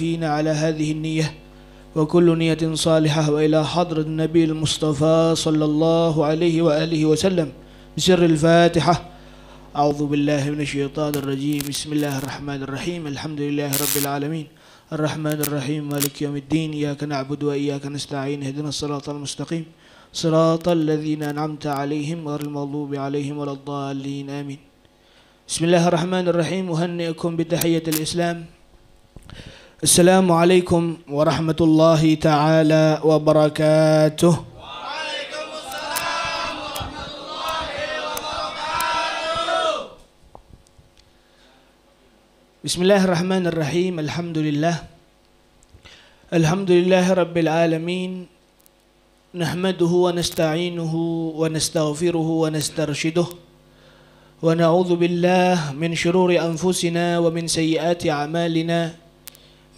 فينا على هذه النية. وكل نية صالحة وإلى حضرة النبي المصطفى صلى الله عليه وآله وسلم. بسر الفاتحة. أعوذ بالله من الشيطان الرجيم. بسم الله الرحمن الرحيم. الحمد لله رب العالمين. الرحمن الرحيم. مالك يوم الدين. إياك نعبد وإياك نستعين. اهدنا الصراط المستقيم. صراط الذين أنعمت عليهم غير المغضوب عليهم ولا الضالين. آمين. بسم الله الرحمن الرحيم. أهنئكم بتحية الإسلام. السلام عليكم ورحمة الله تعالى وبركاته. بسم الله الرحمن الرحيم الحمد لله الحمد لله رب العالمين نحمده ونستعينه ونستغفره ونسترشده ونعوذ بالله من شرور أنفسنا ومن سيئات أعمالنا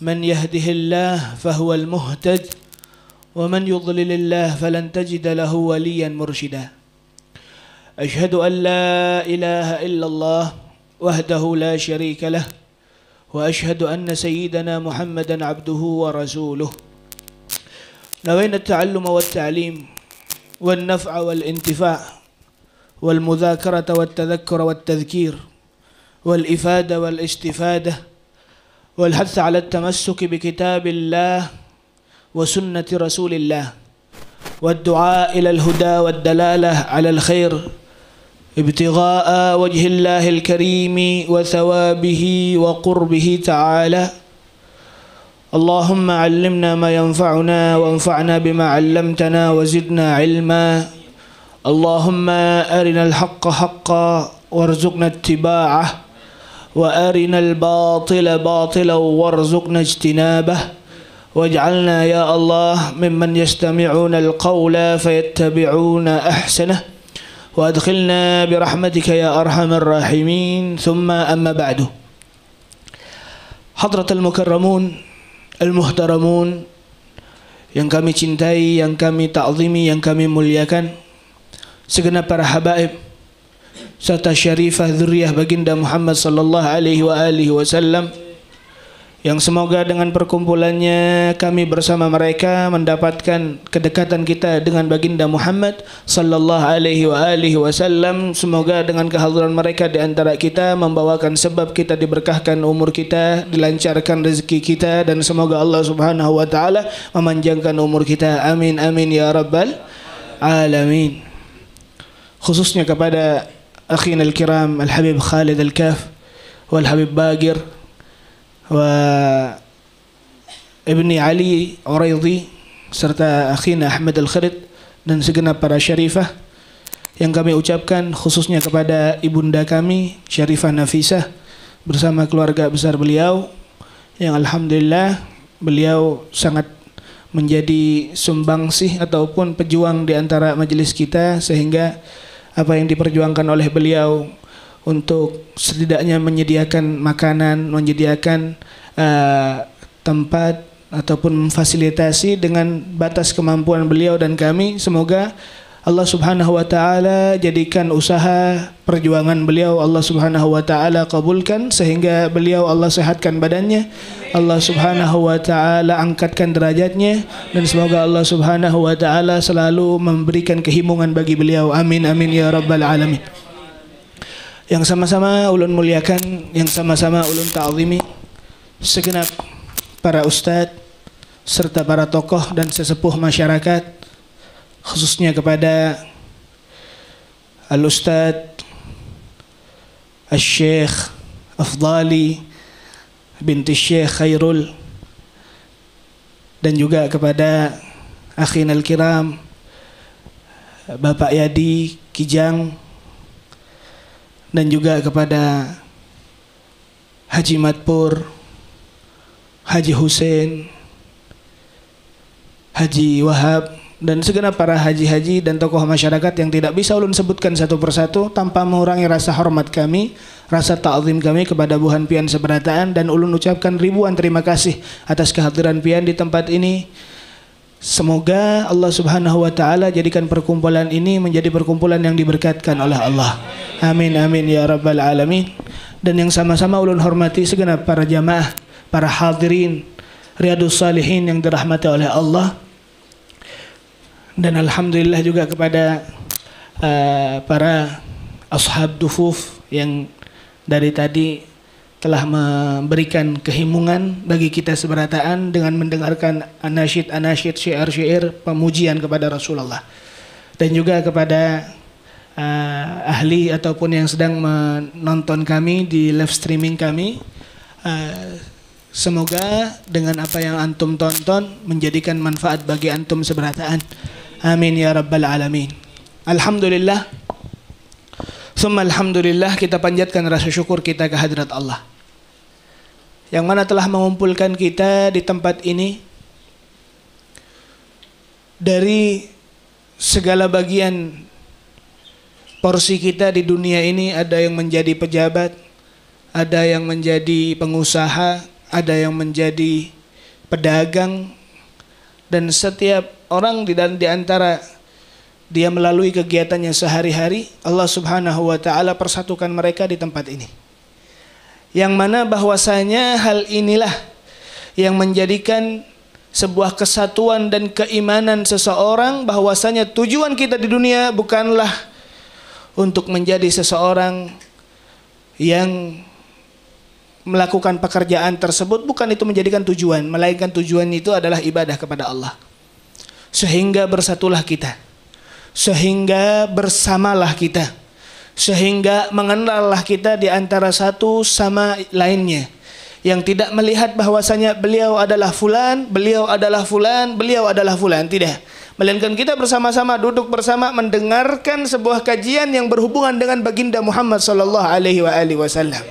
من يهده الله فهو المهتد ومن يضلل الله فلن تجد له وليا مرشدا. أشهد أن لا إله إلا الله وحده لا شريك له وأشهد أن سيدنا محمدا عبده ورسوله. نوينا التعلم والتعليم والنفع والانتفاع والمذاكرة والتذكر والتذكير والإفادة والإستفادة والحث على التمسك بكتاب الله وسنة رسول الله والدعاء إلى الهدى والدلالة على الخير ابتغاء وجه الله الكريم وثوابه وقربه تعالى. اللهم علمنا ما ينفعنا وانفعنا بما علمتنا وزدنا علما. اللهم أرنا الحق حقا وارزقنا اتباعه. وأرنا الباطل باطلا وارزقنا اجتنابه. واجعلنا يا الله ممن يستمعون القول فيتبعون أحسنه. وأدخلنا برحمتك يا أرحم الراحمين. ثم أما بعد. حضرة المكرمون المحترمون yang kami cintai, yang kami ta'zimi, yang kami muliakan. Segenap para habaib serta syarifah dzurriyyah baginda Muhammad sallallahu alaihi wa alihi wasallam yang semoga dengan perkumpulannya kami bersama mereka mendapatkan kedekatan kita dengan baginda Muhammad sallallahu alaihi wa alihi wasallam. Semoga dengan kehadiran mereka di antara kita membawakan sebab kita diberkahkan umur kita dilancarkan rezeki kita dan semoga Allah Subhanahu wa taala memanjangkan umur kita. Amin amin ya rabbal alamin. Khususnya kepada al-habib Khalid al-Kaf wal habib Bagir wa Ibni Ali Uraidi serta akhina Ahmad Al-Kharid dan segenap para syarifah yang kami ucapkan khususnya kepada ibunda kami Syarifah Nafisah bersama keluarga besar beliau yang alhamdulillah beliau sangat menjadi sumbangsih ataupun pejuang di antara majelis kita sehingga apa yang diperjuangkan oleh beliau untuk setidaknya menyediakan makanan, menyediakan uh, tempat ataupun memfasilitasi dengan batas kemampuan beliau dan kami. Semoga Allah Subhanahu wa taala jadikan usaha perjuangan beliau Allah Subhanahu wa taala kabulkan sehingga beliau Allah sehatkan badannya. Allah Subhanahu wa taala angkatkan derajatnya dan semoga Allah Subhanahu wa taala selalu memberikan kehimungan bagi beliau. Amin amin ya rabbal alamin yang sama-sama ulun muliakan, yang sama-sama ulun ta'zimi segenap para ustadz serta para tokoh dan sesepuh masyarakat khususnya kepada Al-Ustadz Al-Syekh Afdali binti Syekh Khairul dan juga kepada akhin al-kiram Bapak Yadi Kijang dan juga kepada Haji Matpur, Haji Hussein, Haji Wahab dan segenap para haji-haji dan tokoh masyarakat yang tidak bisa ulun sebutkan satu persatu tanpa mengurangi rasa hormat kami, rasa ta'zim kami kepada Buhan Pian Seberataan dan ulun ucapkan ribuan terima kasih atas kehadiran Pian di tempat ini. Semoga Allah Subhanahu wa taala jadikan perkumpulan ini menjadi perkumpulan yang diberkatkan oleh Allah. Amin amin ya rabbal alamin. Dan yang sama-sama ulun hormati segenap para jamaah, para hadirin Riyadus Salihin yang dirahmati oleh Allah dan alhamdulillah juga kepada uh, para ashab dufuf yang dari tadi telah memberikan kehimungan bagi kita seberataan dengan mendengarkan anasyid-anasyid syair-syair pemujian kepada Rasulullah. Dan juga kepada uh, ahli ataupun yang sedang menonton kami di live streaming kami uh, semoga dengan apa yang antum tonton menjadikan manfaat bagi antum seberataan amin ya rabbal alamin. Alhamdulillah. Summa alhamdulillah kita panjatkan rasa syukur kita ke hadrat Allah. Yang mana telah mengumpulkan kita di tempat ini dari segala bagian porsi kita di dunia ini ada yang menjadi pejabat, ada yang menjadi pengusaha, ada yang menjadi pedagang dan setiap orang di dan di antara dia melalui kegiatannya sehari-hari Allah Subhanahu wa taala persatukan mereka di tempat ini. Yang mana bahwasanya hal inilah yang menjadikan sebuah kesatuan dan keimanan seseorang bahwasanya tujuan kita di dunia bukanlah untuk menjadi seseorang yang melakukan pekerjaan tersebut. Bukan itu menjadikan tujuan melainkan tujuan itu adalah ibadah kepada Allah sehingga bersatulah kita sehingga bersamalah kita sehingga mengenallah kita di antara satu sama lainnya yang tidak melihat bahwasanya beliau adalah fulan, beliau adalah fulan, beliau adalah fulan, tidak. Melainkan kita bersama-sama duduk bersama mendengarkan sebuah kajian yang berhubungan dengan baginda Muhammad sallallahu alaihi wasallam.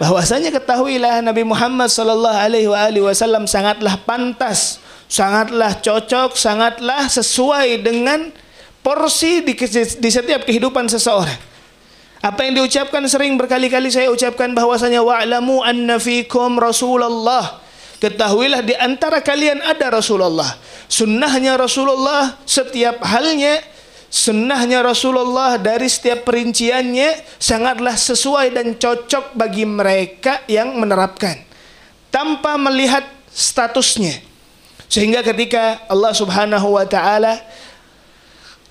Bahwasanya ketahuilah Nabi Muhammad sallallahu alaihi wasallam sangatlah pantas, sangatlah cocok, sangatlah sesuai dengan porsi di, di setiap kehidupan seseorang. Apa yang diucapkan sering berkali-kali saya ucapkan bahwasanya wa'lamu anna fikum Rasulullah. Ketahuilah di antara kalian ada Rasulullah. Sunnahnya Rasulullah setiap halnya sunnahnya Rasulullah dari setiap perinciannya sangatlah sesuai dan cocok bagi mereka yang menerapkan tanpa melihat statusnya. Sehingga ketika Allah Subhanahu wa taala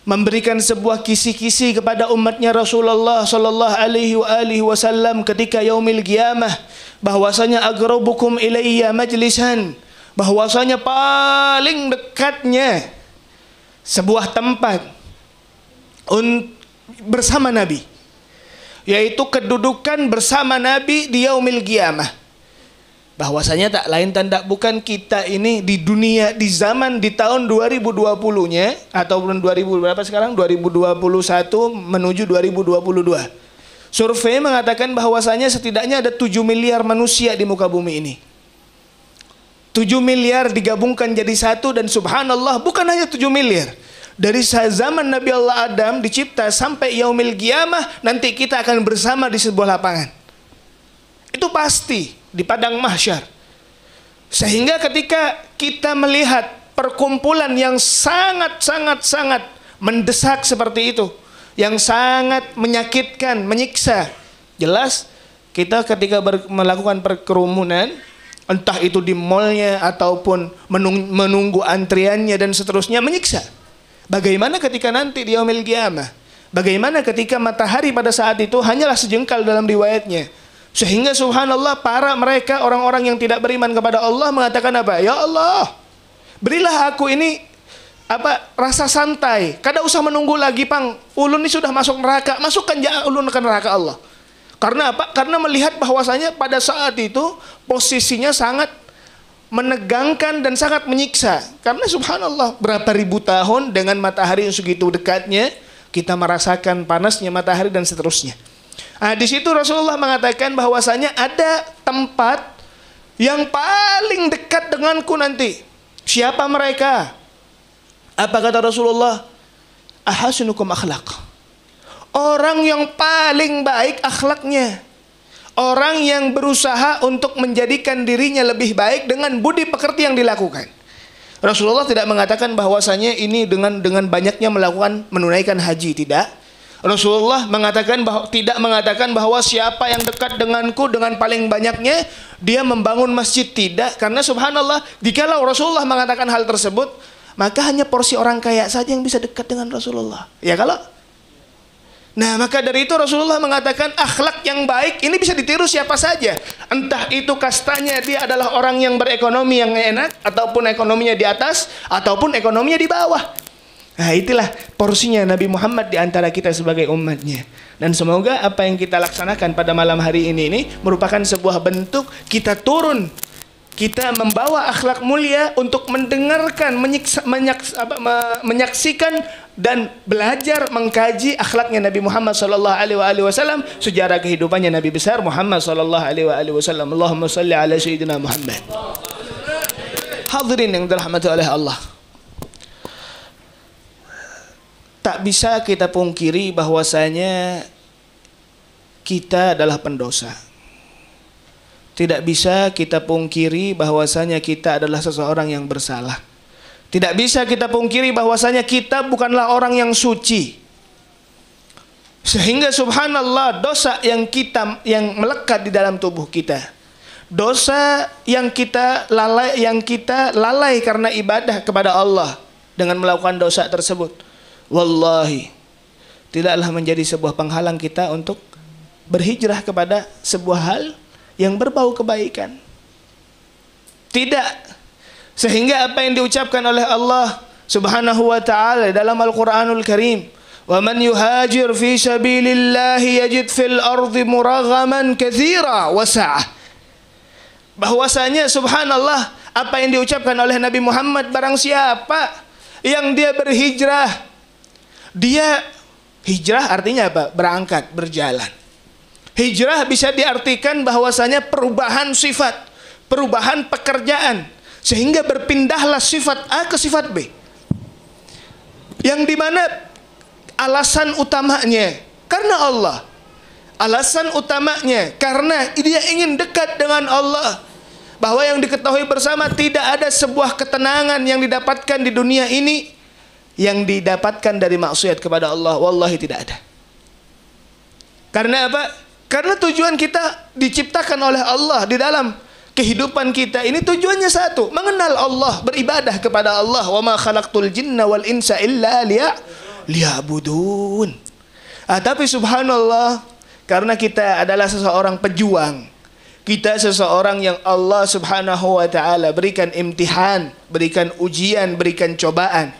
memberikan sebuah kisi-kisi kepada umatnya Rasulullah sallallahu alaihi wasallam ketika yaumil qiyamah bahwasanya agrobukum ilayya majlisan bahwasanya paling dekatnya sebuah tempat bersama Nabi yaitu kedudukan bersama Nabi di yaumil qiyamah bahwasanya tak lain tanda bukan kita ini di dunia di zaman di tahun 2020-nya ataupun 2000 berapa sekarang 2021 menuju 2022. Survei mengatakan bahwasanya setidaknya ada 7 miliar manusia di muka bumi ini. 7 miliar digabungkan jadi satu dan subhanallah bukan hanya 7 miliar. Dari zaman Nabi Allah Adam dicipta sampai yaumil qiyamah nanti kita akan bersama di sebuah lapangan. Itu pasti di padang mahsyar. Sehingga ketika kita melihat perkumpulan yang sangat-sangat-sangat mendesak seperti itu, yang sangat menyakitkan, menyiksa, jelas kita ketika melakukan perkerumunan, entah itu di mallnya ataupun menunggu antriannya dan seterusnya menyiksa. Bagaimana ketika nanti di yaumil qiyamah? Bagaimana ketika matahari pada saat itu hanyalah sejengkal dalam riwayatnya sehingga subhanallah para mereka orang-orang yang tidak beriman kepada Allah mengatakan apa? Ya Allah, berilah aku ini apa rasa santai. Kada usah menunggu lagi, Pang. Ulun ini sudah masuk neraka. Masukkan ya ulun ke neraka Allah. Karena apa? Karena melihat bahwasanya pada saat itu posisinya sangat menegangkan dan sangat menyiksa. Karena subhanallah berapa ribu tahun dengan matahari yang segitu dekatnya kita merasakan panasnya matahari dan seterusnya. Nah, di situ Rasulullah mengatakan bahwasanya ada tempat yang paling dekat denganku nanti. Siapa mereka? Apa kata Rasulullah? Ahasinukum akhlak. Orang yang paling baik akhlaknya. Orang yang berusaha untuk menjadikan dirinya lebih baik dengan budi pekerti yang dilakukan. Rasulullah tidak mengatakan bahwasanya ini dengan dengan banyaknya melakukan menunaikan haji tidak Rasulullah mengatakan bahwa tidak mengatakan bahwa siapa yang dekat denganku dengan paling banyaknya dia membangun masjid tidak karena subhanallah jikalau Rasulullah mengatakan hal tersebut maka hanya porsi orang kaya saja yang bisa dekat dengan Rasulullah. Ya kalau Nah, maka dari itu Rasulullah mengatakan akhlak yang baik ini bisa ditiru siapa saja. Entah itu kastanya dia adalah orang yang berekonomi yang enak ataupun ekonominya di atas ataupun ekonominya di bawah. Nah, itulah porsinya Nabi Muhammad di antara kita sebagai umatnya. Dan semoga apa yang kita laksanakan pada malam hari ini ini merupakan sebuah bentuk kita turun kita membawa akhlak mulia untuk mendengarkan, menyiksa, menyaks, apa, menyaksikan dan belajar mengkaji akhlaknya Nabi Muhammad sallallahu alaihi wasallam, sejarah kehidupannya Nabi besar Muhammad sallallahu alaihi wasallam. Allahumma salli ala sayyidina Muhammad. Hadirin yang dirahmati oleh Allah. Tak bisa kita pungkiri bahwasanya kita adalah pendosa tidak bisa kita pungkiri bahwasanya kita adalah seseorang yang bersalah. Tidak bisa kita pungkiri bahwasanya kita bukanlah orang yang suci. Sehingga subhanallah dosa yang kita yang melekat di dalam tubuh kita. Dosa yang kita lalai yang kita lalai karena ibadah kepada Allah dengan melakukan dosa tersebut. Wallahi tidaklah menjadi sebuah penghalang kita untuk berhijrah kepada sebuah hal yang berbau kebaikan. Tidak. Sehingga apa yang diucapkan oleh Allah Subhanahu wa taala dalam Al-Qur'anul Karim, "Wa man yuhajir fi sabilillah yajid fil ardi muraghaman katsira wa sa'ah." Bahwasanya subhanallah apa yang diucapkan oleh Nabi Muhammad barang siapa yang dia berhijrah dia hijrah artinya apa? Berangkat, berjalan. Hijrah bisa diartikan bahwasanya perubahan sifat, perubahan pekerjaan, sehingga berpindahlah sifat A ke sifat B. Yang di mana alasan utamanya karena Allah. Alasan utamanya karena dia ingin dekat dengan Allah. Bahwa yang diketahui bersama tidak ada sebuah ketenangan yang didapatkan di dunia ini yang didapatkan dari maksiat kepada Allah. Wallahi tidak ada. Karena apa? Karena tujuan kita diciptakan oleh Allah di dalam kehidupan kita ini tujuannya satu, mengenal Allah, beribadah kepada Allah. Wa ma khalaqtul jinna wal insa illa liya liya'budun. Ah, tapi subhanallah, karena kita adalah seseorang pejuang, kita seseorang yang Allah Subhanahu wa taala berikan imtihan, berikan ujian, berikan cobaan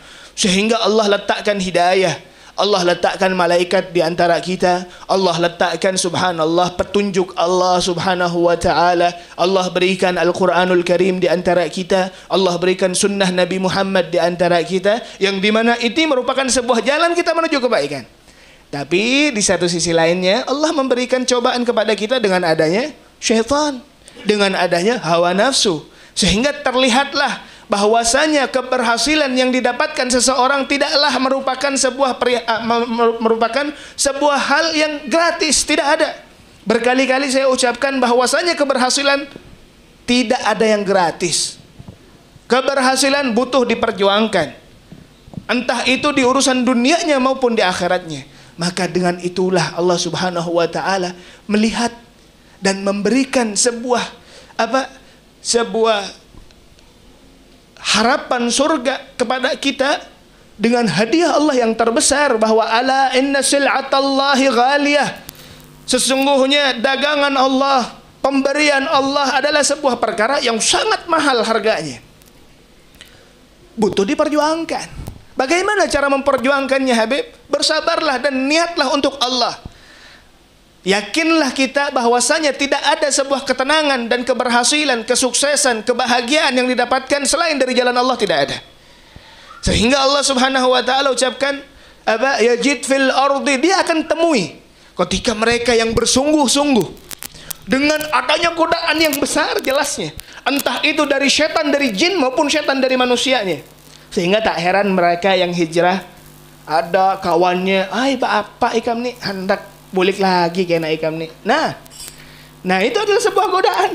sehingga Allah letakkan hidayah Allah letakkan malaikat di antara kita. Allah letakkan subhanallah petunjuk Allah subhanahu wa ta'ala. Allah berikan Al-Quranul Karim di antara kita. Allah berikan sunnah Nabi Muhammad di antara kita. Yang dimana itu merupakan sebuah jalan kita menuju kebaikan. Tapi di satu sisi lainnya Allah memberikan cobaan kepada kita dengan adanya syaitan. Dengan adanya hawa nafsu. Sehingga terlihatlah bahwasanya keberhasilan yang didapatkan seseorang tidaklah merupakan sebuah ah, merupakan sebuah hal yang gratis, tidak ada. Berkali-kali saya ucapkan bahwasanya keberhasilan tidak ada yang gratis. Keberhasilan butuh diperjuangkan. Entah itu di urusan dunianya maupun di akhiratnya. Maka dengan itulah Allah Subhanahu wa taala melihat dan memberikan sebuah apa? sebuah harapan surga kepada kita dengan hadiah Allah yang terbesar bahwa ala inna sil'atallahi ghaliyah. Sesungguhnya dagangan Allah pemberian Allah adalah sebuah perkara yang sangat mahal harganya. Butuh diperjuangkan. Bagaimana cara memperjuangkannya Habib? Bersabarlah dan niatlah untuk Allah Yakinlah kita bahwasanya tidak ada sebuah ketenangan dan keberhasilan, kesuksesan, kebahagiaan yang didapatkan selain dari jalan Allah tidak ada. Sehingga Allah Subhanahu wa taala ucapkan apa yajid fil ardi? Dia akan temui ketika mereka yang bersungguh-sungguh dengan adanya godaan yang besar jelasnya. Entah itu dari setan dari jin maupun setan dari manusianya. Sehingga tak heran mereka yang hijrah ada kawannya ay apa ikam nih hendak bulik lagi kena ikam nih. Nah, nah itu adalah sebuah godaan.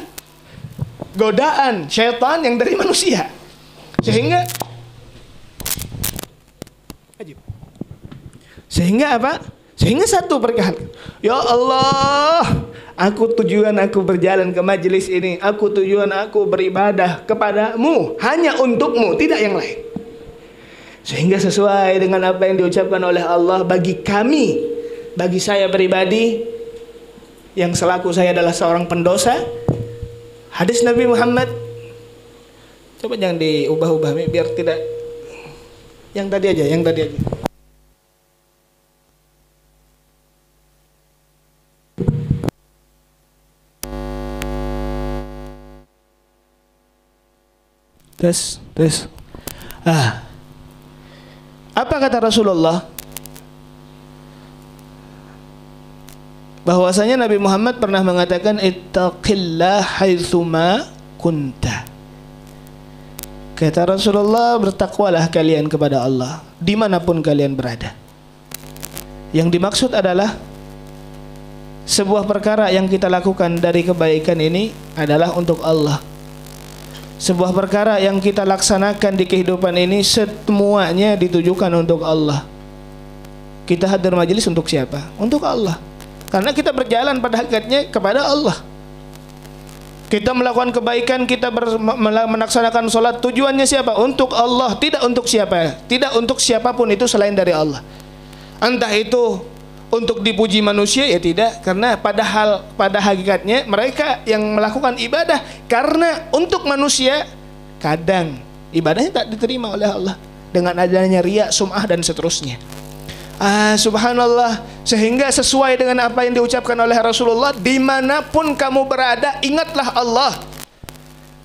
Godaan syaitan yang dari manusia. Sehingga sehingga apa? Sehingga satu perkara, ya Allah, aku tujuan aku berjalan ke majelis ini, aku tujuan aku beribadah kepadamu, hanya untukmu, tidak yang lain. Sehingga sesuai dengan apa yang diucapkan oleh Allah bagi kami, bagi saya pribadi, yang selaku saya adalah seorang pendosa, hadis Nabi Muhammad, coba jangan diubah-ubah biar tidak, yang tadi aja, yang tadi aja. Tes, tes. Ah. Apa kata Rasulullah? Bahwasanya Nabi Muhammad pernah mengatakan ittaqillah haitsuma kunta. Kata Rasulullah bertakwalah kalian kepada Allah di mana pun kalian berada. Yang dimaksud adalah sebuah perkara yang kita lakukan dari kebaikan ini adalah untuk Allah sebuah perkara yang kita laksanakan di kehidupan ini semuanya ditujukan untuk Allah. Kita hadir majelis untuk siapa? Untuk Allah. Karena kita berjalan pada hakikatnya kepada Allah. Kita melakukan kebaikan, kita ber, melaksanakan sholat, tujuannya siapa? Untuk Allah, tidak untuk siapa? Tidak untuk siapa pun itu selain dari Allah. Entah itu untuk dipuji manusia ya tidak karena padahal pada hakikatnya mereka yang melakukan ibadah karena untuk manusia kadang ibadahnya tak diterima oleh Allah dengan adanya ria, sum'ah dan seterusnya. Ah, subhanallah sehingga sesuai dengan apa yang diucapkan oleh Rasulullah di mana pun kamu berada ingatlah Allah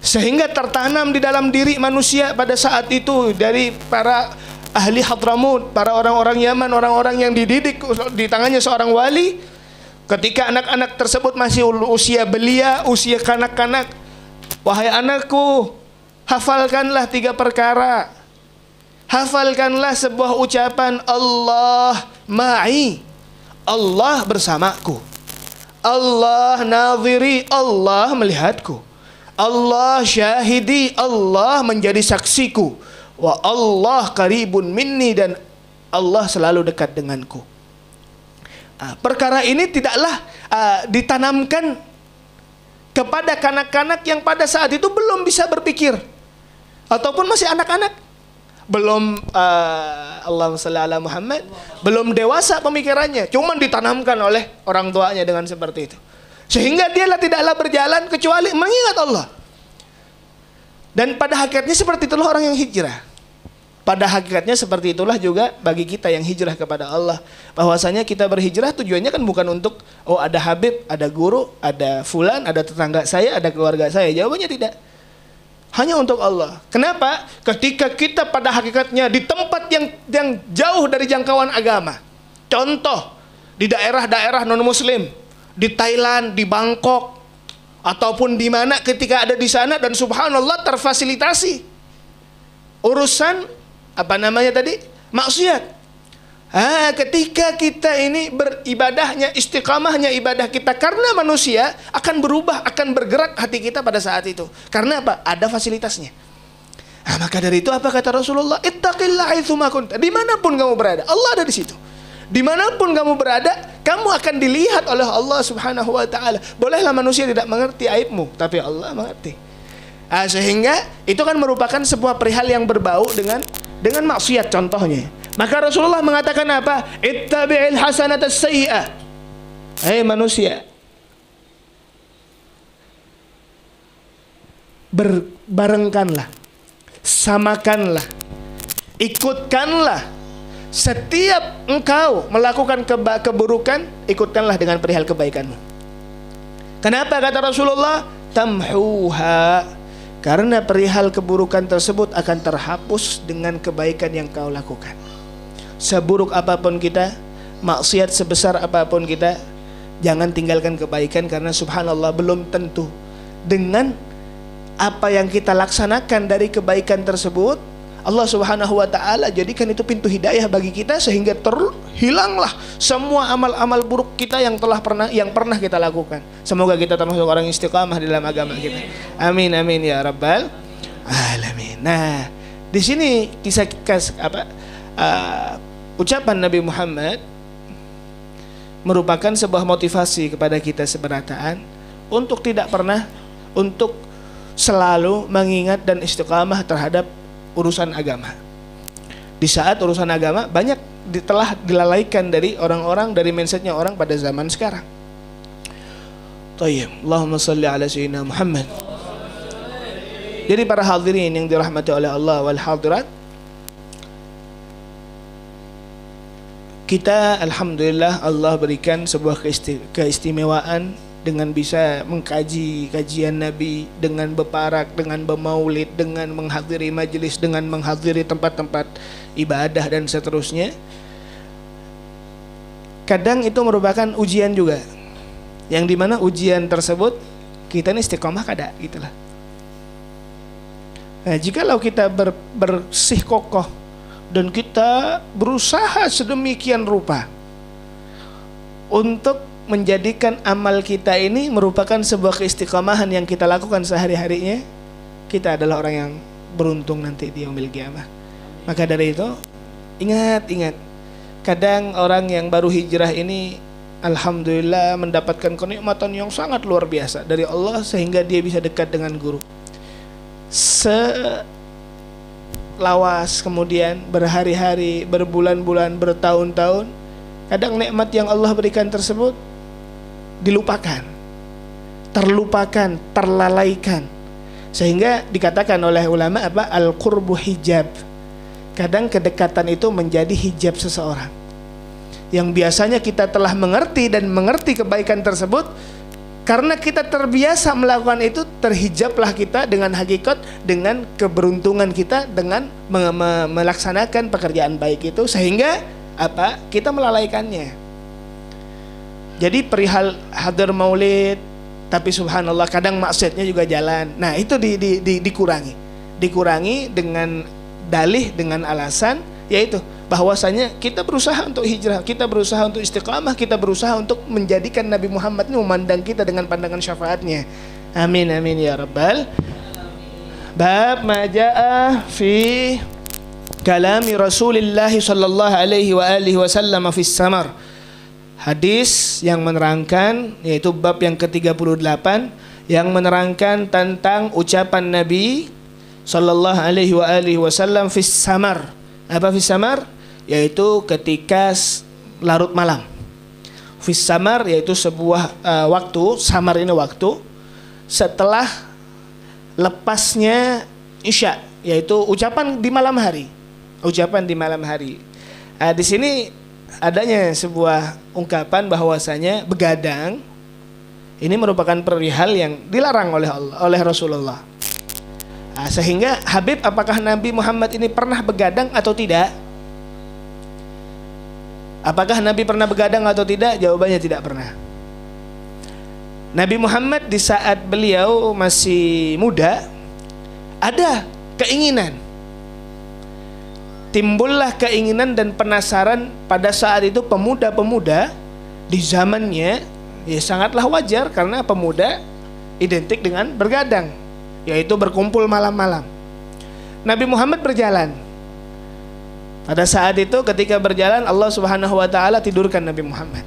sehingga tertanam di dalam diri manusia pada saat itu dari para ahli Hadramut, para orang-orang Yaman, orang-orang yang dididik di tangannya seorang wali. Ketika anak-anak tersebut masih usia belia, usia kanak-kanak, wahai anakku, hafalkanlah tiga perkara. Hafalkanlah sebuah ucapan Allah ma'i. Allah bersamaku. Allah naziri, Allah melihatku. Allah syahidi, Allah menjadi saksiku wa Allah karibun minni dan Allah selalu dekat denganku. Uh, perkara ini tidaklah uh, ditanamkan kepada kanak-kanak yang pada saat itu belum bisa berpikir ataupun masih anak-anak belum uh, Allah ala Muhammad belum dewasa pemikirannya cuman ditanamkan oleh orang tuanya dengan seperti itu sehingga dialah tidaklah berjalan kecuali mengingat Allah dan pada hakikatnya seperti itulah orang yang hijrah pada hakikatnya seperti itulah juga bagi kita yang hijrah kepada Allah. Bahwasanya kita berhijrah tujuannya kan bukan untuk oh ada Habib, ada guru, ada fulan, ada tetangga saya, ada keluarga saya. Jawabannya tidak. Hanya untuk Allah. Kenapa? Ketika kita pada hakikatnya di tempat yang yang jauh dari jangkauan agama. Contoh di daerah-daerah non muslim, di Thailand, di Bangkok ataupun di mana ketika ada di sana dan subhanallah terfasilitasi urusan apa namanya tadi? Maksiat. Ah, ketika kita ini beribadahnya, istiqamahnya ibadah kita karena manusia akan berubah, akan bergerak hati kita pada saat itu. Karena apa? Ada fasilitasnya. Ah, maka dari itu apa kata Rasulullah? Ittaqillah haitsuma kunta. Di mana pun kamu berada, Allah ada di situ. Di mana pun kamu berada, kamu akan dilihat oleh Allah Subhanahu wa taala. Bolehlah manusia tidak mengerti aibmu, tapi Allah mengerti. Ah, sehingga itu kan merupakan sebuah perihal yang berbau dengan dengan maksiat contohnya. Maka Rasulullah mengatakan apa? Ittabi'il hasanata sayyi'ah. Hei manusia. Berbarengkanlah. Samakanlah. Ikutkanlah. Setiap engkau melakukan keburukan, ikutkanlah dengan perihal kebaikanmu. Kenapa kata Rasulullah? Tamhuha karena perihal keburukan tersebut akan terhapus dengan kebaikan yang kau lakukan. Seburuk apa pun kita, maksiat sebesar apa pun kita, jangan tinggalkan kebaikan karena subhanallah belum tentu dengan apa yang kita laksanakan dari kebaikan tersebut Allah Subhanahu wa taala jadikan itu pintu hidayah bagi kita sehingga terhilanglah semua amal-amal buruk kita yang telah pernah yang pernah kita lakukan. Semoga kita termasuk orang istiqamah dalam agama kita. Amin amin ya rabbal alamin. Nah, di sini kisah kas apa uh, ucapan Nabi Muhammad merupakan sebuah motivasi kepada kita seberataan untuk tidak pernah untuk selalu mengingat dan istiqamah terhadap urusan agama. Di saat urusan agama banyak telah dilalaikan dari orang-orang dari mindsetnya orang pada zaman sekarang. Tayyib. Allahumma salli ala sayyidina Muhammad. Jadi para hadirin yang dirahmati oleh Allah wal hadirat kita alhamdulillah Allah berikan sebuah keistimewaan dengan bisa mengkaji kajian Nabi dengan beparak dengan bermaulid dengan menghadiri majelis dengan menghadiri tempat-tempat ibadah dan seterusnya. Kadang itu merupakan ujian juga. Yang di mana ujian tersebut kita ini istiqomah kada gitulah. Nah jikalau kita ber, bersih kokoh dan kita berusaha sedemikian rupa untuk menjadikan amal kita ini merupakan sebuah keistiqomahan yang kita lakukan sehari-harinya, kita adalah orang yang beruntung nanti di yaumil kiamah. Maka dari itu, ingat, ingat. Kadang orang yang baru hijrah ini alhamdulillah mendapatkan kenikmatan yang sangat luar biasa dari Allah sehingga dia bisa dekat dengan guru. Selawas kemudian berhari-hari, berbulan-bulan, bertahun-tahun, kadang nikmat yang Allah berikan tersebut dilupakan, terlupakan, terlalaikan. Sehingga dikatakan oleh ulama apa? Al-qurbu hijab. Kadang kedekatan itu menjadi hijab seseorang. Yang biasanya kita telah mengerti dan mengerti kebaikan tersebut karena kita terbiasa melakukan itu terhijablah kita dengan hakikat dengan keberuntungan kita dengan melaksanakan pekerjaan baik itu sehingga apa? Kita melalaikannya. Jadi perihal hadir maulid, tapi subhanallah kadang maksudnya juga jalan. Nah itu di, di, di, dikurangi, dikurangi dengan dalih dengan alasan yaitu bahwasanya kita berusaha untuk hijrah, kita berusaha untuk istiqamah, kita berusaha untuk menjadikan Nabi Muhammad ini memandang kita dengan pandangan syafaatnya. Amin amin ya rabbal. Bab majaa fi kalami Rasulullah sallallahu alaihi wa alihi wasallam fi samar hadis yang menerangkan yaitu bab yang ke-38 yang menerangkan tentang ucapan Nabi sallallahu alaihi wa alihi wasallam fis samar. Apa fis samar? Yaitu ketika larut malam. Fis samar yaitu sebuah uh, waktu, samar ini waktu setelah lepasnya isya yaitu ucapan di malam hari. Ucapan di malam hari. Nah, di sini adanya sebuah ungkapan bahwasanya begadang ini merupakan perihal yang dilarang oleh Allah, oleh Rasulullah. Nah, sehingga Habib apakah Nabi Muhammad ini pernah begadang atau tidak? Apakah Nabi pernah begadang atau tidak? Jawabannya tidak pernah. Nabi Muhammad di saat beliau masih muda ada keinginan timbullah keinginan dan penasaran pada saat itu pemuda-pemuda di zamannya ya sangatlah wajar karena pemuda identik dengan bergadang yaitu berkumpul malam-malam. Nabi Muhammad berjalan. Pada saat itu ketika berjalan Allah Subhanahu wa taala tidurkan Nabi Muhammad.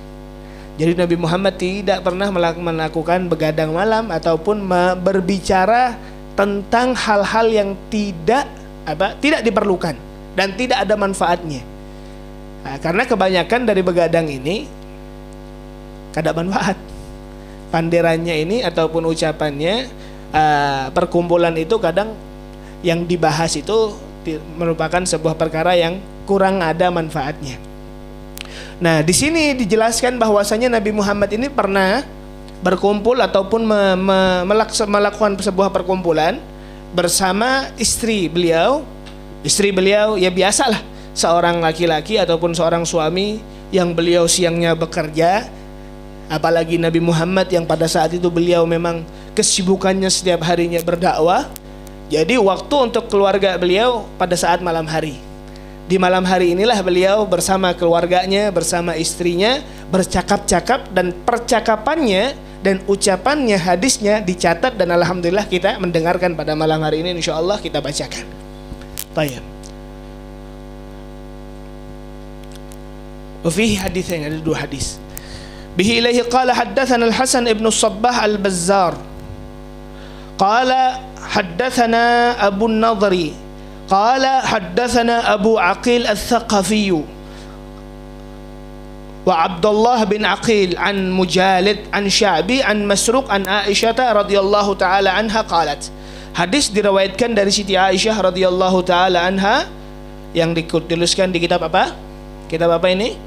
Jadi Nabi Muhammad tidak pernah melakukan begadang malam ataupun berbicara tentang hal-hal yang tidak apa tidak diperlukan dan tidak ada manfaatnya. Nah, karena kebanyakan dari begadang ini kada manfaat. Panderannya ini ataupun ucapannya uh, perkumpulan itu kadang yang dibahas itu merupakan sebuah perkara yang kurang ada manfaatnya. Nah, di sini dijelaskan bahwasanya Nabi Muhammad ini pernah berkumpul ataupun me, me, melakukan sebuah perkumpulan bersama istri beliau. Istri beliau ya biasalah seorang laki-laki ataupun seorang suami yang beliau siangnya bekerja. Apalagi Nabi Muhammad yang pada saat itu beliau memang kesibukannya setiap harinya berdakwah jadi waktu untuk keluarga beliau pada saat malam hari di malam hari inilah beliau bersama keluarganya bersama istrinya bercakap-cakap dan percakapannya dan ucapannya hadisnya dicatat dan alhamdulillah kita mendengarkan pada malam hari ini insya Allah kita bacakan Tayyib. Wafihi hadis yang ada dua hadis. به إليه قال حدثنا الحسن ابن الصباح البزار قال حدثنا أبو النضر قال حدثنا أبو عقيل الثقفي وعبد الله بن عقيل عن مجالد عن شعبي عن مسروق عن عائشة رضي الله تعالى عنها قالت Hadis diriwayatkan dari Siti Aisyah radhiyallahu taala anha yang dituliskan di kitab apa? Kitab apa ini?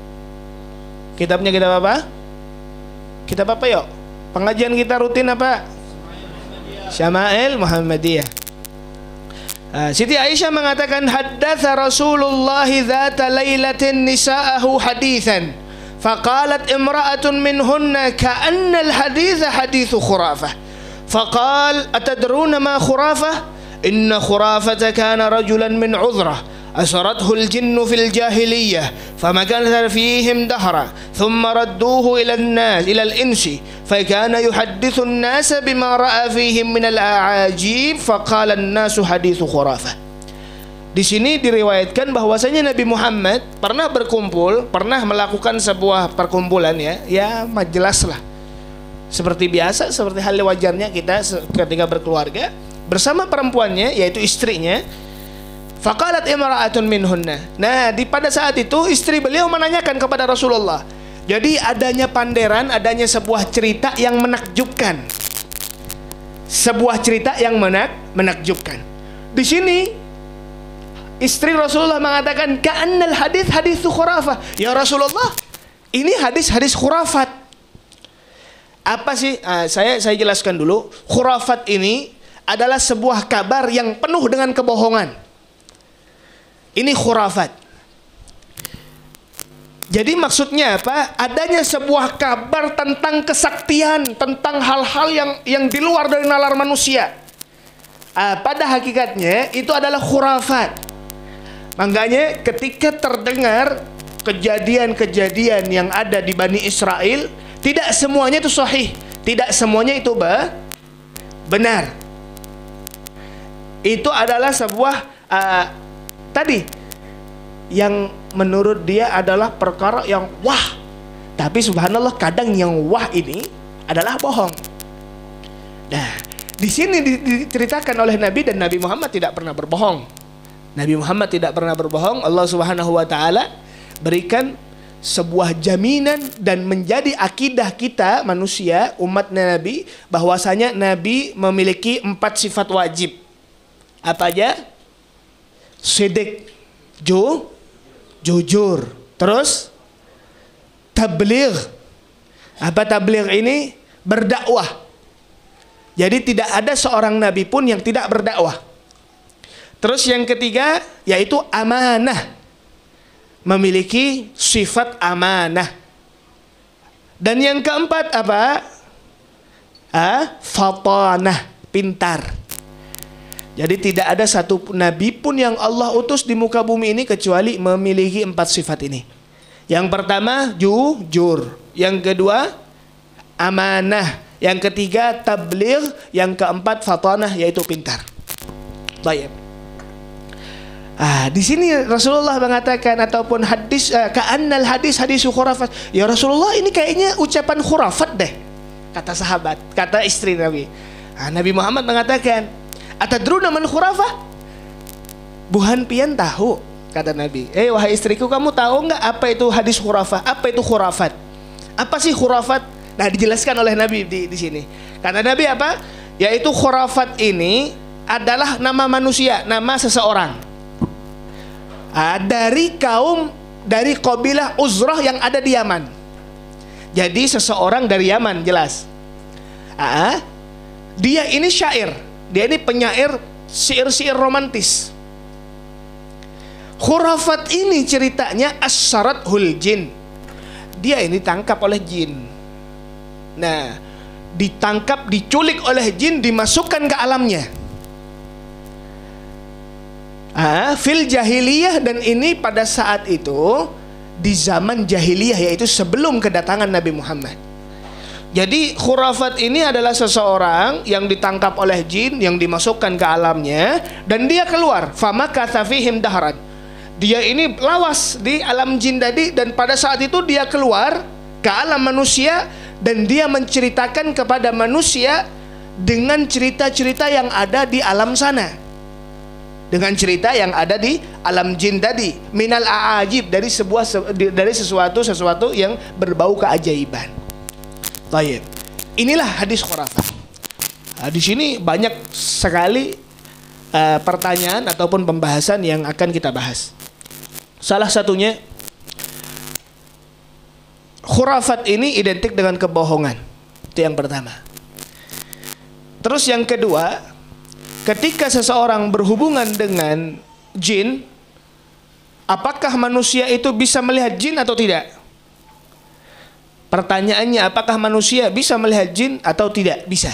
Kitabnya kitab apa? Kitab apa yuk? Pengajian kita rutin apa? Syama'il Muhammadiyah. Uh, Siti Aisyah mengatakan haddatsa Rasulullah dzata lailatin nisa'ahu hadithan faqalat imra'atun minhunna ka'anna al-haditha hadithu khurafah فقال أتدرون ما خرافة إن خرافة كان رجلا من عذرة أسرته الجن في الجاهلية فمكث فيهم دهرا ثم ردوه إلى الناس إلى الإنس فكان يحدث الناس بما رأى فيهم من الأعاجيب فقال الناس حديث خرافة Di sini diriwayatkan bahwasanya Nabi Muhammad pernah berkumpul, pernah melakukan sebuah perkumpulan ya, ya majelas lah seperti biasa, seperti hal wajarnya kita ketika berkeluarga bersama perempuannya yaitu istrinya. Faqalat imra'atun minhunna. Nah, di pada saat itu istri beliau menanyakan kepada Rasulullah. Jadi adanya panderan, adanya sebuah cerita yang menakjubkan. Sebuah cerita yang menak menakjubkan. Di sini istri Rasulullah mengatakan ka'annal hadis hadis khurafah. Ya Rasulullah, ini hadis-hadis khurafat. Apa sih? Uh, saya saya jelaskan dulu. Khurafat ini adalah sebuah kabar yang penuh dengan kebohongan. Ini khurafat. Jadi maksudnya apa? Adanya sebuah kabar tentang kesaktian, tentang hal-hal yang yang di luar dari nalar manusia. Uh, pada hakikatnya itu adalah khurafat. Makanya ketika terdengar kejadian-kejadian yang ada di Bani Israel, tidak semuanya itu sahih, tidak semuanya itu ba benar. Itu adalah sebuah uh, tadi yang menurut dia adalah perkara yang wah. Tapi subhanallah kadang yang wah ini adalah bohong. Nah, di sini diceritakan oleh Nabi dan Nabi Muhammad tidak pernah berbohong. Nabi Muhammad tidak pernah berbohong. Allah Subhanahu wa taala berikan sebuah jaminan dan menjadi akidah kita manusia umat Nabi bahwasanya Nabi memiliki empat sifat wajib apa aja sidik. Ju? Jujur. Terus? Tabligh. Apa tabligh ini? Berdakwah. Jadi tidak ada seorang nabi pun yang tidak berdakwah. Terus yang ketiga yaitu amanah. Memiliki sifat amanah. Dan yang keempat apa? Ah, fatanah, pintar. Jadi tidak ada satu nabi pun yang Allah utus di muka bumi ini kecuali memiliki empat sifat ini. Yang pertama jujur, yang kedua amanah, yang ketiga tabligh, yang keempat fatanah yaitu pintar. Baik. Ah, di sini Rasulullah mengatakan ataupun hadis uh, ka'annal hadis hadis khurafat. Ya Rasulullah ini kayaknya ucapan khurafat deh. Kata sahabat, kata istri Nabi. Ah, Nabi Muhammad mengatakan, "Atadruna man khurafah?" Buhan pian tahu, kata Nabi. Eh wahai istriku, kamu tahu nggak apa itu hadis khurafah? Apa itu khurafat? Apa sih khurafat? Nah, dijelaskan oleh Nabi di, di sini. Kata Nabi apa? Yaitu khurafat ini adalah nama manusia, nama seseorang ah, dari kaum dari kabilah Uzrah yang ada di Yaman. Jadi seseorang dari Yaman jelas. Ah, dia ini syair, dia ini penyair syair-syair romantis. Khurafat ini ceritanya asyarat hul jin. Dia ini tangkap oleh jin. Nah, ditangkap, diculik oleh jin, dimasukkan ke alamnya ah, fil jahiliyah dan ini pada saat itu di zaman jahiliyah yaitu sebelum kedatangan Nabi Muhammad. Jadi khurafat ini adalah seseorang yang ditangkap oleh jin yang dimasukkan ke alamnya dan dia keluar fama kathafihim dahran. Dia ini lawas di alam jin tadi dan pada saat itu dia keluar ke ke alam manusia dan dia menceritakan kepada manusia dengan cerita-cerita yang ada di alam sana. Dengan cerita yang ada di alam jin tadi, minal aajib dari sebuah dari sesuatu sesuatu yang berbau keajaiban. Baik. Inilah hadis khurafat. Nah, di sini banyak sekali uh, pertanyaan ataupun pembahasan yang akan kita bahas. Salah satunya khurafat ini identik dengan kebohongan. Itu yang pertama. Terus yang kedua, ketika seseorang berhubungan dengan jin, apakah manusia itu bisa melihat jin atau tidak? Pertanyaannya, apakah manusia bisa melihat jin atau tidak? Bisa.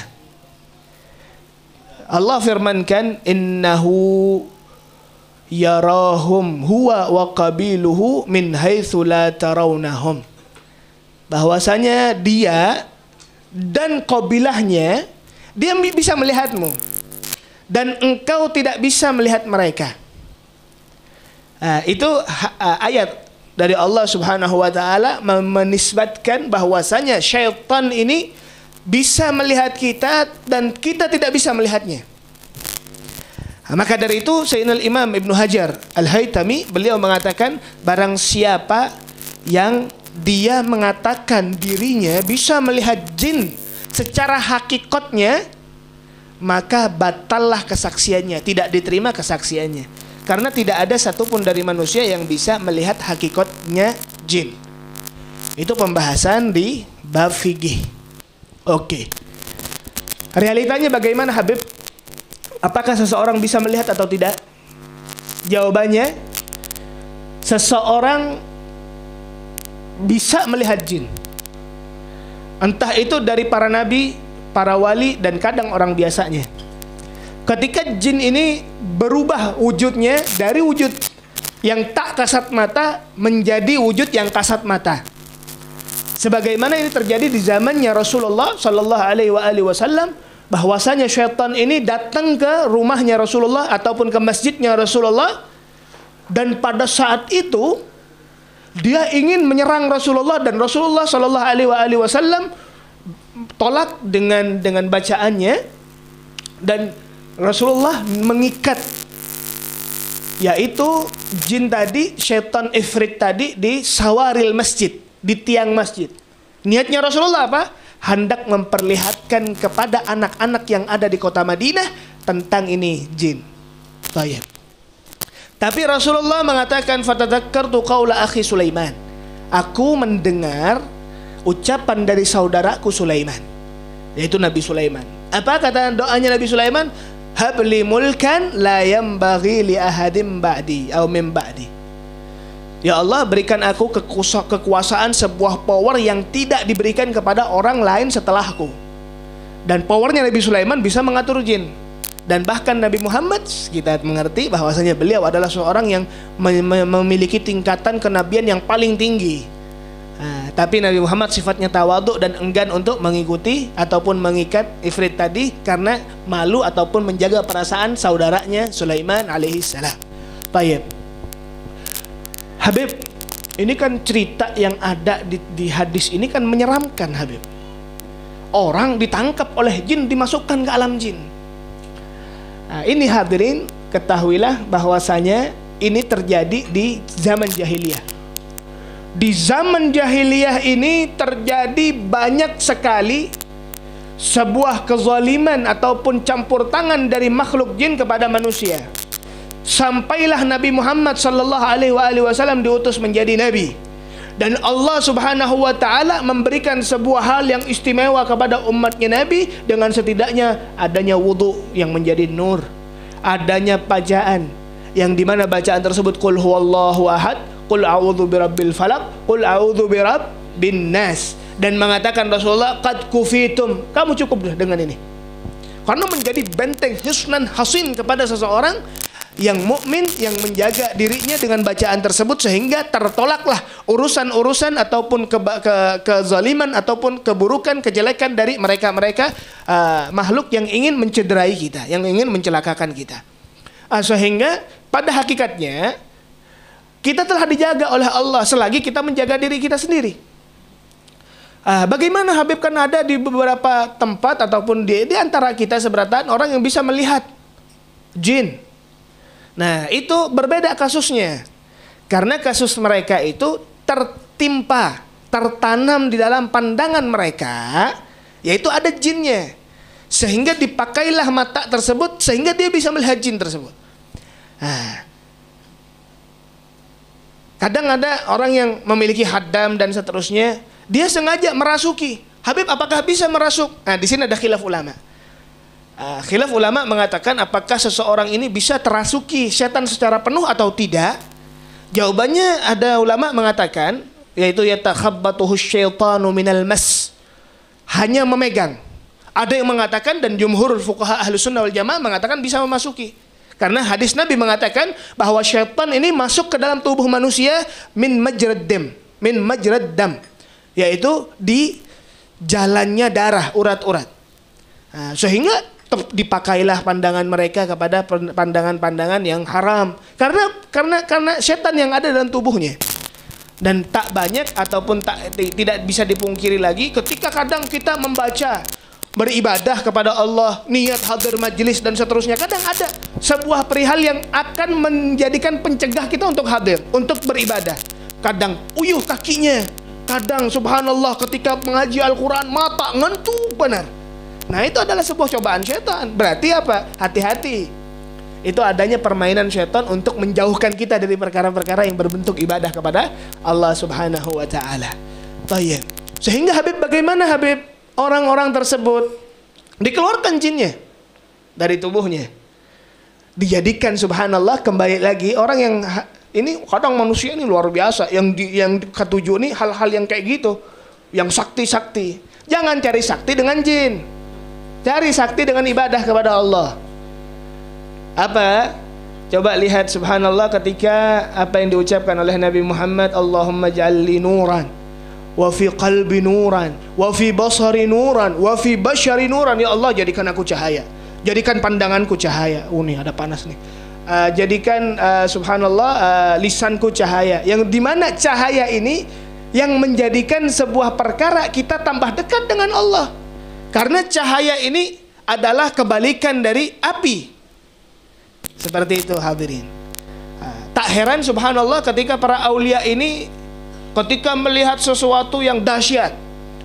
Allah firmankan, "Innahu yarahum huwa wa qabiluhu min haitsu la tarawnahum." bahwasanya dia dan kabilahnya dia bisa melihatmu dan engkau tidak bisa melihat mereka. Nah, itu ayat dari Allah Subhanahu wa taala menisbatkan bahwasanya syaitan ini bisa melihat kita dan kita tidak bisa melihatnya. Nah, maka dari itu Sayyidina Imam Ibnu Hajar Al-Haytami beliau mengatakan barang siapa yang dia mengatakan dirinya bisa melihat jin secara hakikatnya maka batallah kesaksiannya tidak diterima kesaksiannya karena tidak ada satupun dari manusia yang bisa melihat hakikatnya jin. Itu pembahasan di bab fikih. Oke. Realitanya bagaimana Habib? Apakah seseorang bisa melihat atau tidak? Jawabannya seseorang bisa melihat jin. Entah itu dari para nabi, para wali dan kadang orang biasanya. Ketika jin ini berubah wujudnya dari wujud yang tak kasat mata menjadi wujud yang kasat mata. Sebagaimana ini terjadi di zamannya Rasulullah Shallallahu Alaihi Wasallam, bahwasanya syaitan ini datang ke rumahnya Rasulullah ataupun ke masjidnya Rasulullah, dan pada saat itu dia ingin menyerang Rasulullah dan Rasulullah Shallallahu Alaihi Wasallam tolak dengan dengan bacaannya dan Rasulullah mengikat yaitu jin tadi syaitan ifrit tadi di sawaril masjid di tiang masjid niatnya Rasulullah apa hendak memperlihatkan kepada anak-anak yang ada di kota Madinah tentang ini jin Baik. Tapi Rasulullah mengatakan fatadzakkartu qaula akhi Sulaiman. Aku mendengar ucapan dari saudaraku Sulaiman, yaitu Nabi Sulaiman. Apa kata doanya Nabi Sulaiman? Habli mulkan la yambaghi li ahadim ba'di atau min ba'di. Ya Allah berikan aku kekuasaan sebuah power yang tidak diberikan kepada orang lain setelahku. Dan powernya Nabi Sulaiman bisa mengatur jin dan bahkan Nabi Muhammad kita mengerti bahwasanya beliau adalah seorang yang memiliki tingkatan kenabian yang paling tinggi. Tapi Nabi Muhammad sifatnya tawaduk dan enggan untuk mengikuti ataupun mengikat ifrit tadi karena malu ataupun menjaga perasaan saudaranya Sulaiman alaihi salam. Baik. Habib, ini kan cerita yang ada di, di hadis ini kan menyeramkan Habib. Orang ditangkap oleh jin dimasukkan ke alam jin Nah, ini hadirin ketahuilah bahwasanya ini terjadi di zaman jahiliyah. Di zaman jahiliyah ini terjadi banyak sekali sebuah kezaliman ataupun campur tangan dari makhluk jin kepada manusia. Sampailah Nabi Muhammad sallallahu alaihi wasallam diutus menjadi nabi dan Allah Subhanahu wa taala memberikan sebuah hal yang istimewa kepada umatnya Nabi dengan setidaknya adanya wudhu yang menjadi nur, adanya bacaan yang di mana bacaan tersebut qul huwallahu ahad, qul a'udzu birabbil falaq, qul a'udzu birabbin nas dan mengatakan Rasulullah qad kufitum, kamu cukup dengan ini. Karena menjadi benteng hisnan hasin kepada seseorang yang mukmin yang menjaga dirinya dengan bacaan tersebut sehingga tertolaklah urusan-urusan ataupun ke, ke kezaliman ataupun keburukan kejelekan dari mereka-mereka uh, makhluk yang ingin mencederai kita, yang ingin mencelakakan kita. Uh, sehingga pada hakikatnya kita telah dijaga oleh Allah selagi kita menjaga diri kita sendiri. Ah, bagaimana Habib kan ada di beberapa tempat ataupun di, di antara kita seberatan orang yang bisa melihat jin. Nah, itu berbeda kasusnya. Karena kasus mereka itu tertimpa, tertanam di dalam pandangan mereka, yaitu ada jinnya. Sehingga dipakailah mata tersebut sehingga dia bisa melihat jin tersebut. Nah, kadang ada orang yang memiliki hadam dan seterusnya, dia sengaja merasuki. Habib apakah bisa merasuk? Nah, di sini ada khilaf ulama. Uh, khilaf ulama mengatakan apakah seseorang ini bisa terasuki setan secara penuh atau tidak? Jawabannya ada ulama mengatakan yaitu yatakhabbatuhu syaitanu minal mas. Hanya memegang. Ada yang mengatakan dan jumhur fuqaha ahlu sunnah wal jamaah mengatakan bisa memasuki. Karena hadis Nabi mengatakan bahwa syaitan ini masuk ke dalam tubuh manusia min majrad min majrad dam yaitu di jalannya darah urat-urat. Nah, sehingga dipakailah pandangan mereka kepada pandangan-pandangan yang haram karena karena karena setan yang ada dalam tubuhnya dan tak banyak ataupun tak tidak bisa dipungkiri lagi ketika kadang kita membaca beribadah kepada Allah niat hadir majelis dan seterusnya kadang ada sebuah perihal yang akan menjadikan pencegah kita untuk hadir untuk beribadah kadang uyuh kakinya Kadang subhanallah ketika mengaji Al-Quran mata ngantuk benar. Nah itu adalah sebuah cobaan setan. Berarti apa? Hati-hati. Itu adanya permainan setan untuk menjauhkan kita dari perkara-perkara yang berbentuk ibadah kepada Allah subhanahu wa ta'ala. Sehingga Habib bagaimana Habib? Orang-orang tersebut dikeluarkan jinnya dari tubuhnya. Dijadikan subhanallah kembali lagi orang yang ini kadang manusia ini luar biasa. Yang di, yang ketujuh ini hal-hal yang kayak gitu. Yang sakti-sakti. Jangan cari sakti dengan jin. Cari sakti dengan ibadah kepada Allah. Apa? Coba lihat subhanallah ketika apa yang diucapkan oleh Nabi Muhammad Allahumma ja'alli nuran wa fi qalbi nuran wa fi basari nuran wa fi basyari nuran. Ya Allah jadikan aku cahaya. Jadikan pandanganku cahaya. Oh nih ada panas nih. Uh, jadikan uh, subhanallah uh, lisanku cahaya. Yang di mana cahaya ini? Yang menjadikan sebuah perkara kita tambah dekat dengan Allah. Karena cahaya ini adalah kebalikan dari api. Seperti itu hadirin. Uh, tak heran subhanallah ketika para aulia ini ketika melihat sesuatu yang dahsyat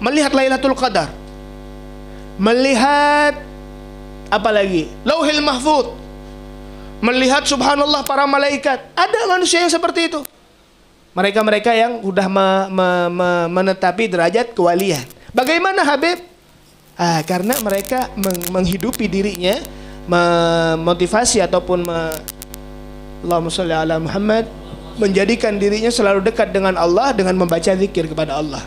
melihat Lailatul Qadar melihat apalagi Lauhil Mahfud melihat subhanallah para malaikat. Ada manusia yang seperti itu. Mereka-mereka yang sudah me, me, me, menetapi derajat kewalian. Bagaimana Habib? Ah, karena mereka meng, menghidupi dirinya, memotivasi ataupun me, Allahumma sholli ala Muhammad menjadikan dirinya selalu dekat dengan Allah dengan membaca zikir kepada Allah.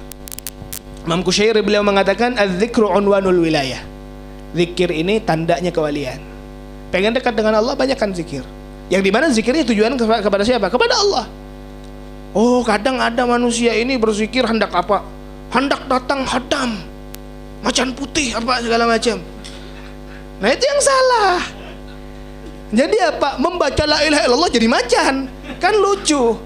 Imam Kusyairi beliau mengatakan az-zikru unwanul wilayah. Zikir ini tandanya kewalian. Pengen dekat dengan Allah banyakkan zikir. Yang di mana zikirnya tujuan kepada siapa? Kepada Allah. Oh kadang ada manusia ini berzikir hendak apa? Hendak datang hadam. Macan putih apa segala macam. Nah itu yang salah. Jadi apa? Membaca la ilaha illallah jadi macan. Kan lucu.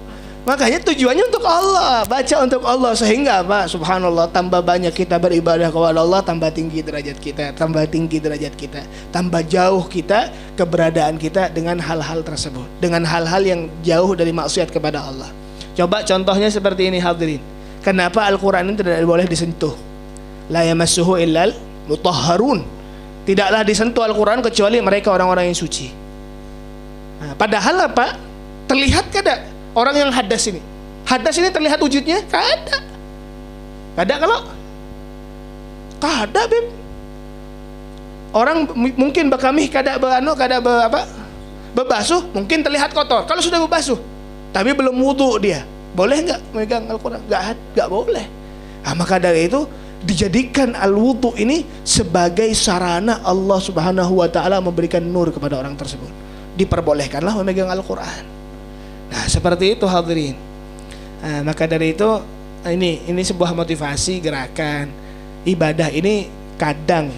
Makanya tujuannya untuk Allah, baca untuk Allah sehingga apa? Subhanallah, tambah banyak kita beribadah kepada Allah, tambah tinggi derajat kita, tambah tinggi derajat kita, tambah jauh kita keberadaan kita dengan hal-hal tersebut, dengan hal-hal yang jauh dari maksiat kepada Allah. Coba contohnya seperti ini hadirin. Kenapa Al-Qur'an ini tidak boleh disentuh? La yamassuhu illal mutahharun. Tidaklah disentuh Al-Qur'an kecuali mereka orang-orang yang suci. Nah, padahal apa? Terlihat kada orang yang hadas ini. Hadas ini terlihat wujudnya? Kada. Kada kalau? Kada, Beb. Orang mungkin bekami kada beano, kada be, apa? Bebasuh, mungkin terlihat kotor. Kalau sudah bebasuh, tapi belum wudhu dia. Boleh nggak megang Al-Quran? Nggak, nggak boleh. Nah, maka dari itu dijadikan al-wudu ini sebagai sarana Allah Subhanahu wa taala memberikan nur kepada orang tersebut. Diperbolehkanlah memegang Al-Qur'an. Nah, seperti itu hadirin. Nah, maka dari itu ini ini sebuah motivasi gerakan ibadah ini kadang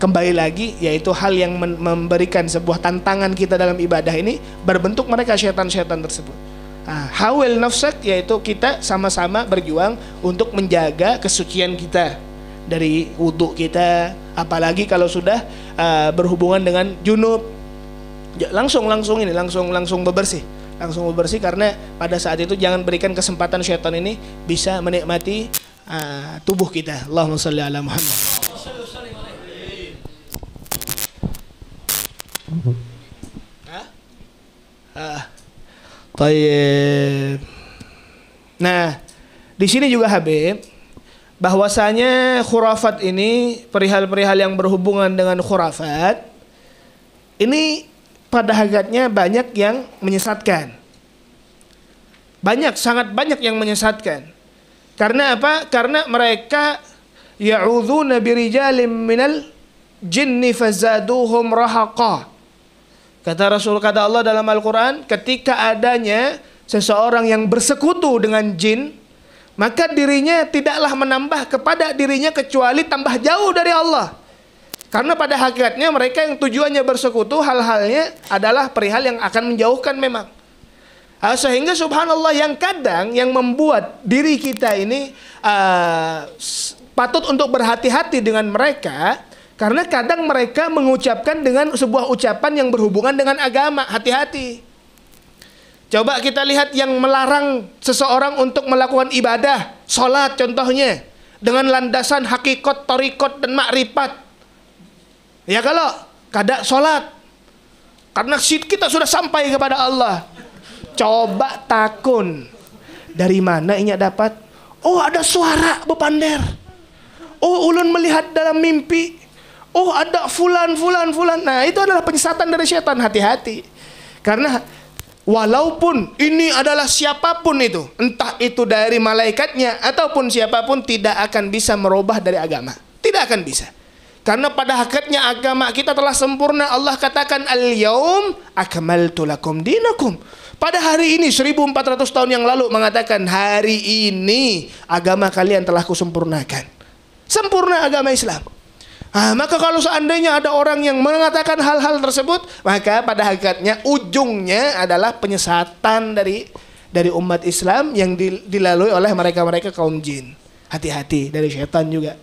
kembali lagi yaitu hal yang memberikan sebuah tantangan kita dalam ibadah ini berbentuk mereka setan-setan tersebut. Nah, hawil nafsak yaitu kita sama-sama berjuang untuk menjaga kesucian kita dari wudhu kita, apalagi kalau sudah uh, berhubungan dengan junub. Langsung langsung ini langsung langsung bebersih, langsung bebersih karena pada saat itu jangan berikan kesempatan syaitan ini bisa menikmati uh, tubuh kita. Allahumma salli ala Muhammad. Ah. Nah, di sini juga Habib bahwasanya khurafat ini perihal-perihal yang berhubungan dengan khurafat ini pada hakikatnya banyak yang menyesatkan. Banyak, sangat banyak yang menyesatkan. Karena apa? Karena mereka ya'udzuna birijalim minal jinni fazaduhum rahaqa. Kata Rasul kata Allah dalam Al-Qur'an, ketika adanya seseorang yang bersekutu dengan jin, maka dirinya tidaklah menambah kepada dirinya kecuali tambah jauh dari Allah. Karena pada hakikatnya mereka yang tujuannya bersekutu hal-halnya adalah perihal yang akan menjauhkan memang. Uh, sehingga subhanallah yang kadang yang membuat diri kita ini uh, patut untuk berhati-hati dengan mereka karena kadang mereka mengucapkan dengan sebuah ucapan yang berhubungan dengan agama. Hati-hati. Coba kita lihat yang melarang seseorang untuk melakukan ibadah, sholat contohnya, dengan landasan hakikat, torikot, dan makrifat. Ya kalau kada sholat, karena kita sudah sampai kepada Allah. Coba takun, dari mana ini dapat? Oh ada suara bepander. Oh ulun melihat dalam mimpi Oh ada fulan, fulan, fulan. Nah itu adalah penyesatan dari setan. Hati-hati. Karena walaupun ini adalah siapa pun itu. Entah itu dari malaikatnya ataupun siapa pun tidak akan bisa merubah dari agama. Tidak akan bisa. Karena pada hakikatnya agama kita telah sempurna. Allah katakan al-yaum akmaltu lakum dinakum. Pada hari ini 1400 tahun yang lalu mengatakan hari ini agama kalian telah kusempurnakan. Sempurna agama Islam. Ah, maka kalau seandainya ada orang yang mengatakan hal-hal tersebut, maka pada hakikatnya ujungnya adalah penyesatan dari dari umat Islam yang dilalui oleh mereka-mereka kaum jin. Hati-hati dari setan juga.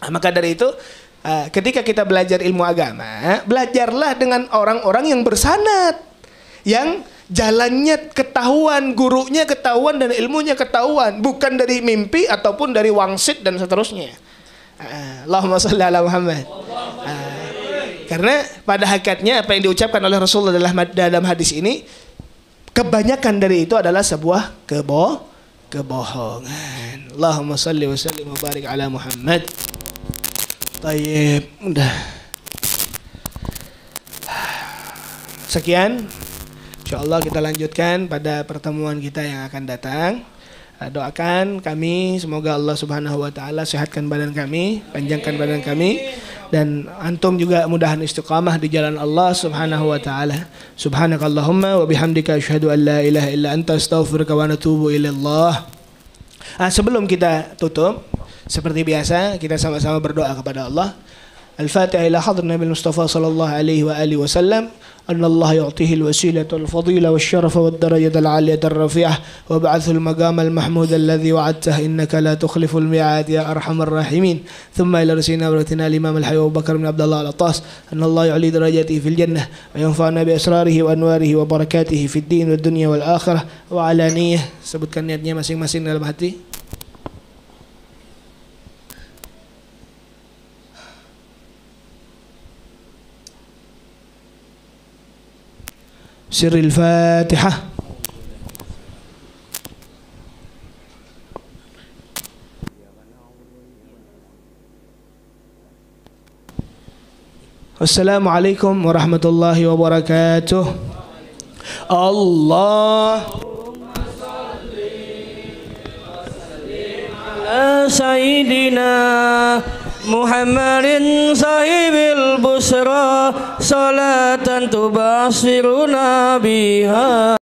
Nah, maka dari itu uh, ketika kita belajar ilmu agama, belajarlah dengan orang-orang yang bersanat, yang jalannya ketahuan, gurunya ketahuan dan ilmunya ketahuan, bukan dari mimpi ataupun dari wangsit dan seterusnya. Ah, Allahumma salli ala Muhammad. Ah, karena pada hakikatnya apa yang diucapkan oleh Rasulullah dalam dalam hadis ini kebanyakan dari itu adalah sebuah kebo kebohongan. Allahumma salli wa sallim wa barik ala Muhammad. Tayyib, udah. Sekian. Insyaallah kita lanjutkan pada pertemuan kita yang akan datang. Eh, doakan kami semoga Allah Subhanahu wa taala sehatkan badan kami, panjangkan badan kami dan antum juga mudahan istiqamah di jalan Allah Subhanahu wa taala. Subhanakallahumma wa bihamdika an la ilaha illa anta astaghfiruka wa atubu ilallah. Ah, sebelum kita tutup seperti biasa kita sama-sama berdoa kepada Allah. Al-Fatihah ila hadrat Nabi Mustafa sallallahu alaihi wa alihi wasallam. أن الله يعطيه الوسيلة والفضيلة والشرف والدرجة العالية الرفيعة وابعثه المقام المحمود الذي وعدته إنك لا تخلف الميعاد يا أرحم الراحمين ثم إلى رسولنا ورثنا الإمام الحي أبو بكر بن عبد الله العطاس أن الله يعلي درجاته في الجنة وينفعنا بأسراره وأنواره وبركاته في الدين والدنيا والآخرة وعلى نية sebutkan niatnya masing-masing dalam hati. سر الفاتحة. السلام عليكم ورحمة الله وبركاته. الله. سيدنا محمد صاحب البشرى صلاة تبصرنا بها